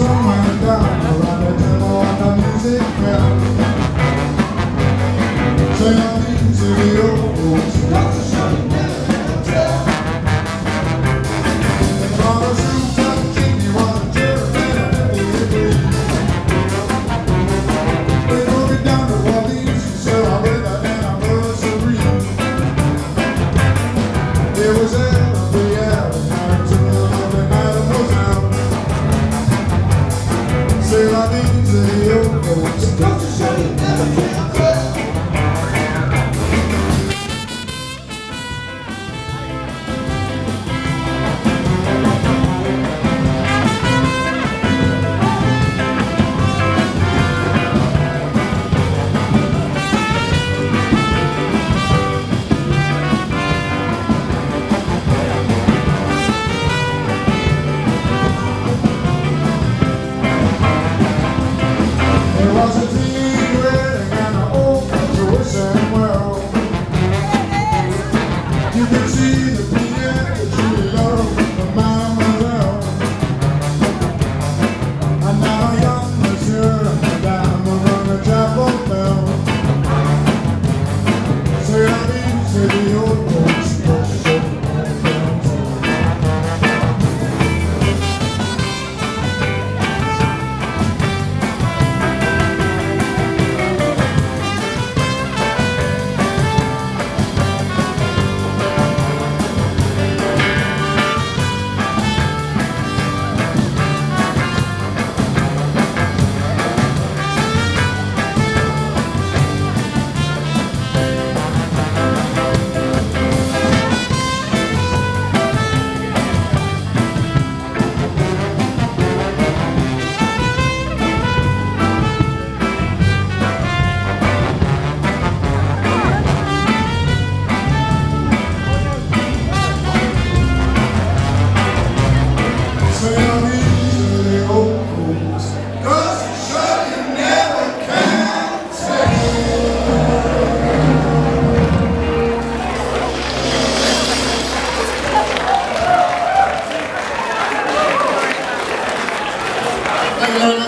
on my down, around the music fell. Lord.